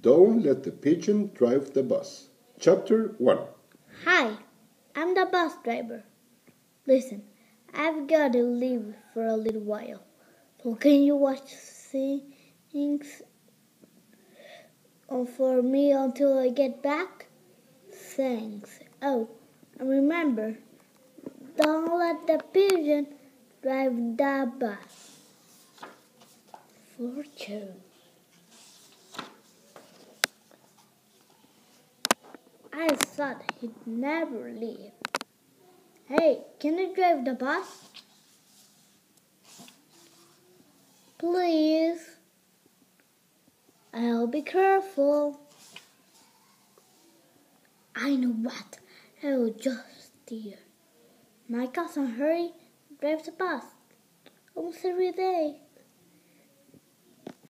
Don't let the pigeon drive the bus. Chapter 1 Hi, I'm the bus driver. Listen, I've got to leave for a little while. So can you watch things for me until I get back? Thanks. Oh, and remember, don't let the pigeon drive the bus. Fortune. I thought he'd never leave. Hey, can you drive the bus? Please. I'll be careful. I know what. I will just steer. My cousin Herb drives the bus almost every day.